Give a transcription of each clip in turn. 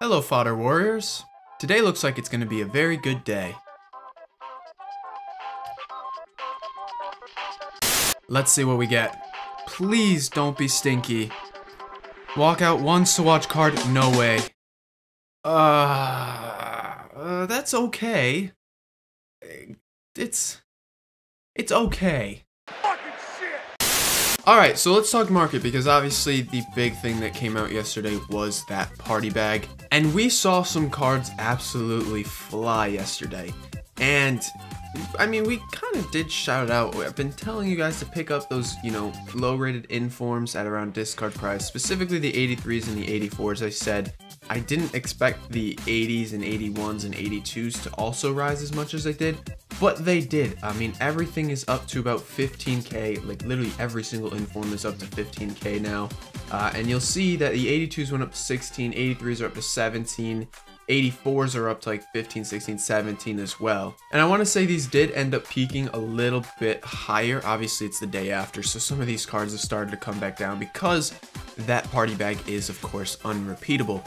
Hello fodder warriors. Today looks like it's going to be a very good day. Let's see what we get. Please don't be stinky. Walk out one Swatch card, no way. Uh, uh that's okay. It's it's okay. Alright, so let's talk market because obviously the big thing that came out yesterday was that party bag. And we saw some cards absolutely fly yesterday. And I mean, we kind of did shout it out. I've been telling you guys to pick up those, you know, low rated informs at around discard price, specifically the 83s and the 84s. I said I didn't expect the 80s and 81s and 82s to also rise as much as they did, but they did. I mean, everything is up to about 15k. Like literally every single inform is up to 15k now. Uh, and you'll see that the 82s went up to 16, 83s are up to 17, 84s are up to like 15, 16, 17 as well. And I want to say these did end up peaking a little bit higher. Obviously, it's the day after, so some of these cards have started to come back down because that party bag is, of course, unrepeatable.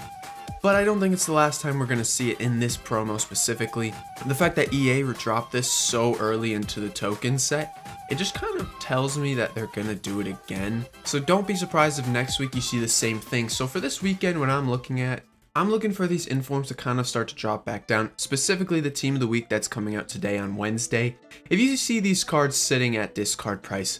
But I don't think it's the last time we're going to see it in this promo specifically. The fact that EA dropped this so early into the token set it just kind of tells me that they're gonna do it again. So don't be surprised if next week you see the same thing. So for this weekend, what I'm looking at I'm looking for these informs to kind of start to drop back down, specifically the team of the week that's coming out today on Wednesday. If you see these cards sitting at discard price,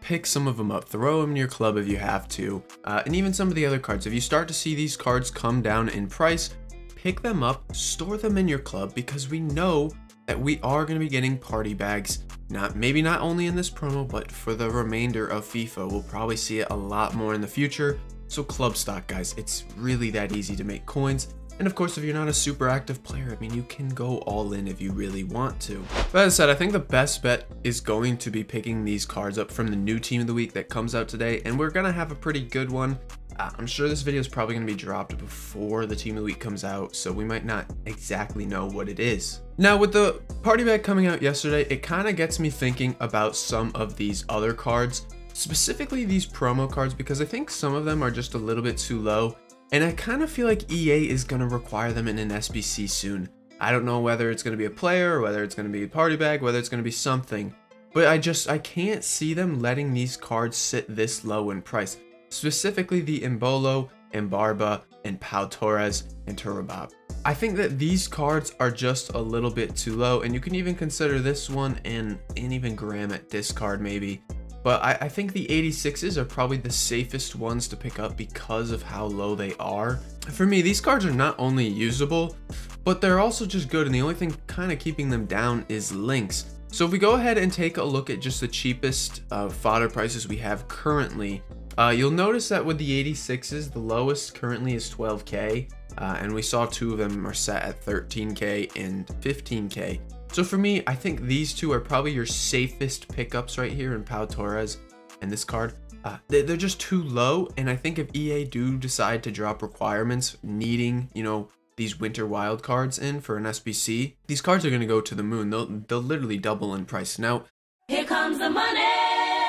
pick some of them up, throw them in your club if you have to, uh, and even some of the other cards. If you start to see these cards come down in price, pick them up, store them in your club because we know that we are going to be getting party bags. Not maybe not only in this promo, but for the remainder of FIFA. We'll probably see it a lot more in the future. So club stock, guys, it's really that easy to make coins. And of course, if you're not a super active player, I mean, you can go all in if you really want to. But as I said, I think the best bet is going to be picking these cards up from the new team of the week that comes out today. And we're going to have a pretty good one. Uh, I'm sure this video is probably going to be dropped before the team of the week comes out, so we might not exactly know what it is. Now, with the party bag coming out yesterday, it kind of gets me thinking about some of these other cards specifically these promo cards because I think some of them are just a little bit too low and I kind of feel like EA is going to require them in an SBC soon. I don't know whether it's going to be a player or whether it's going to be a party bag, whether it's going to be something. But I just, I can't see them letting these cards sit this low in price. Specifically the Embolo, Mbabu, and Pau Torres, and Turabab. I think that these cards are just a little bit too low, and you can even consider this one and, and even Graham at discard maybe. But I, I, think the 86s are probably the safest ones to pick up because of how low they are. For me, these cards are not only usable, but they're also just good and the only thing kind of keeping them down is links. So if we go ahead and take a look at just the cheapest uh, fodder prices we have currently, uh, you'll notice that with the 86s, the lowest currently is 12k, uh, and we saw two of them are set at 13k and 15k. So for me, I think these two are probably your safest pickups right here in Pau Torres and this card. Uh, they're just too low, and I think if EA do decide to drop requirements needing, you know, these winter wild cards in for an SBC, these cards are going to go to the moon. They'll, they'll literally double in price. Now, here comes the money.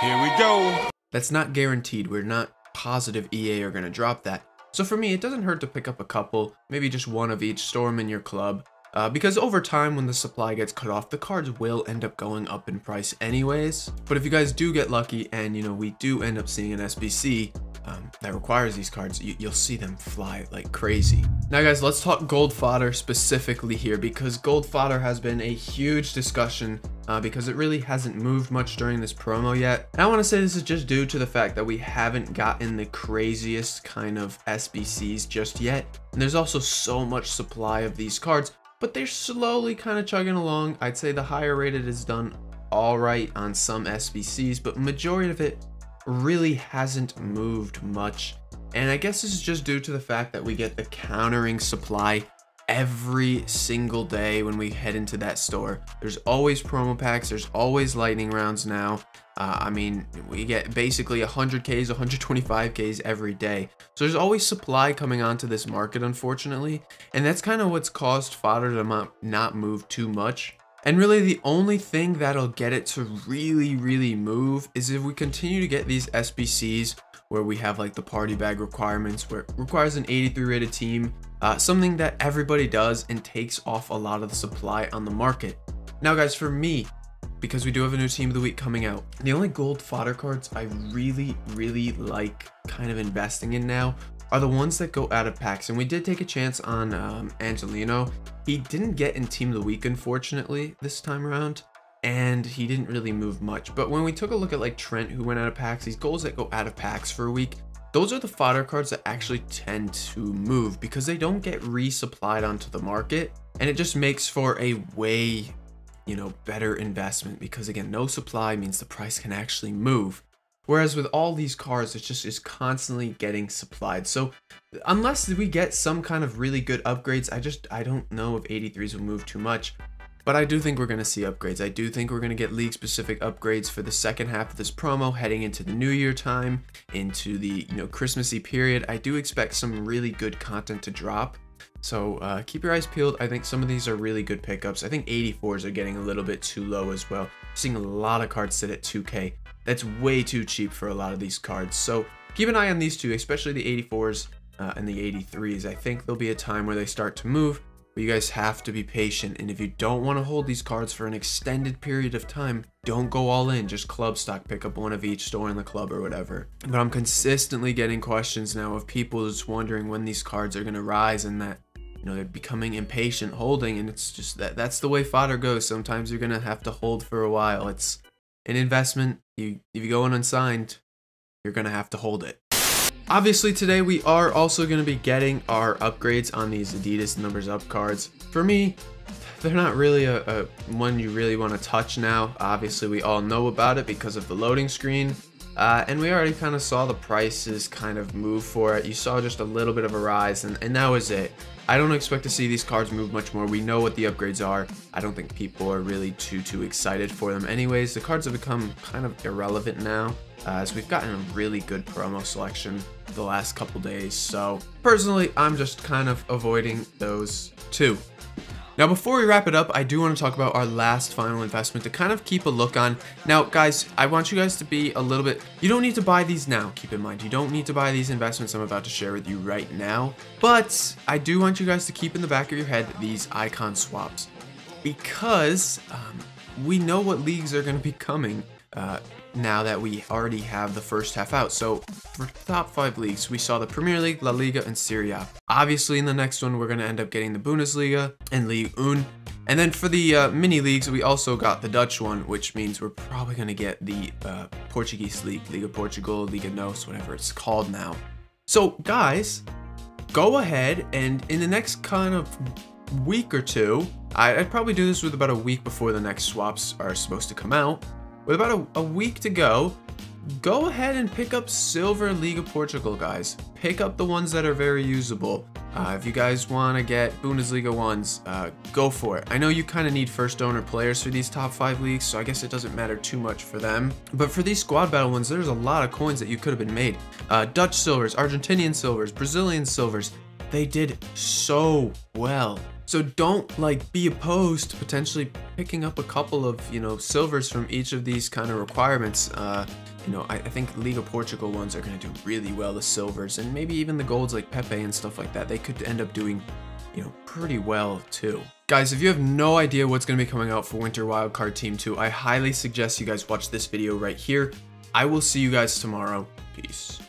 Here we go. That's not guaranteed. We're not positive EA are going to drop that. So for me, it doesn't hurt to pick up a couple, maybe just one of each, store them in your club, uh, because over time, when the supply gets cut off, the cards will end up going up in price anyways. But if you guys do get lucky and, you know, we do end up seeing an SBC um, that requires these cards, you, will see them fly like crazy. Now guys, let's talk gold fodder specifically here because gold fodder has been a huge discussion uh, because it really hasn't moved much during this promo yet. And I want to say this is just due to the fact that we haven't gotten the craziest kind of SBCs just yet. And there's also so much supply of these cards but they're slowly kind of chugging along. I'd say the higher rated is done all right on some SBCs, but majority of it really hasn't moved much. And I guess this is just due to the fact that we get the countering supply every single day when we head into that store. There's always promo packs, there's always lightning rounds now. Uh, I mean, we get basically 100Ks, 125Ks every day. So there's always supply coming onto this market, unfortunately. And that's kind of what's caused fodder to not move too much. And really the only thing that'll get it to really, really move is if we continue to get these SBCs where we have like the party bag requirements where it requires an 83 rated team, uh, something that everybody does and takes off a lot of the supply on the market. Now guys, for me, because we do have a new team of the week coming out, the only gold fodder cards I really, really like kind of investing in now are the ones that go out of packs. And we did take a chance on um, Angelino. He didn't get in Team of the Week, unfortunately, this time around. And he didn't really move much. But when we took a look at like Trent, who went out of packs, these goals that go out of packs for a week, those are the fodder cards that actually tend to move because they don't get resupplied onto the market. And it just makes for a way, you know, better investment because again, no supply means the price can actually move. Whereas with all these cards, it just is constantly getting supplied. So unless we get some kind of really good upgrades, I just, I don't know if 83s will move too much. But I do think we're going to see upgrades. I do think we're going to get league specific upgrades for the second half of this promo heading into the new year time, into the, you know, Christmassy period. I do expect some really good content to drop. So uh, keep your eyes peeled. I think some of these are really good pickups. I think 84s are getting a little bit too low as well. Seeing a lot of cards sit at 2k. That's way too cheap for a lot of these cards. So keep an eye on these two, especially the 84s uh, and the 83s. I think there'll be a time where they start to move, but you guys have to be patient. And if you don't want to hold these cards for an extended period of time, don't go all in. Just club stock, pick up one of each store in the club or whatever. But I'm consistently getting questions now of people just wondering when these cards are going to rise and that you know they're becoming impatient holding and it's just that that's the way fodder goes sometimes you're gonna have to hold for a while it's an investment. You if you go in unsigned, you're gonna have to hold it. Obviously today we are also going to be getting our upgrades on these Adidas numbers up cards. For me, they're not really a, a one you really want to touch now. Obviously we all know about it because of the loading screen. Uh, and we already kind of saw the prices kind of move for it. You saw just a little bit of a rise and, and that was it. I don't expect to see these cards move much more. We know what the upgrades are. I don't think people are really too, too excited for them anyways. The cards have become kind of irrelevant now uh, as we've gotten a really good promo selection the last couple days. So personally, I'm just kind of avoiding those two. Now, before we wrap it up, I do want to talk about our last final investment to kind of keep a look on. Now, guys, I want you guys to be a little bit, you don't need to buy these now, keep in mind. You don't need to buy these investments I'm about to share with you right now. But I do want you guys to keep in the back of your head these icon swaps. Because um, we know what leagues are going to be coming uh, now that we already have the first half out. So for top five leagues, we saw the Premier League, La Liga, and Serie A. Obviously, in the next one, we're going to end up getting the Bundesliga and Ligue 1. And then for the uh, mini leagues, we also got the Dutch one, which means we're probably going to get the uh, Portuguese league, Liga Portugal, Liga NOS, whatever it's called now. So guys, go ahead and in the next kind of week or two, I'd probably do this with about a week before the next swaps are supposed to come out. With about a, a week to go, go ahead and pick up Silver League of Portugal, guys. Pick up the ones that are very usable. Uh, if you guys want to get Bundesliga ones, uh, go for it. I know you kind of need first owner players for these top five leagues, so I guess it doesn't matter too much for them. But for these squad battle ones, there's a lot of coins that you could have been made. Uh, Dutch silvers, Argentinian silvers, Brazilian silvers. They did so well. So don't like be opposed to potentially picking up a couple of, you know, silvers from each of these kind of requirements. Uh, you know, I, I think League of Portugal ones are going to do really well, the silvers, and maybe even the golds like Pepe and stuff like that. They could end up doing, you know, pretty well too. Guys, if you have no idea what's going to be coming out for Winter Wildcard Team 2, I highly suggest you guys watch this video right here. I will see you guys tomorrow. Peace.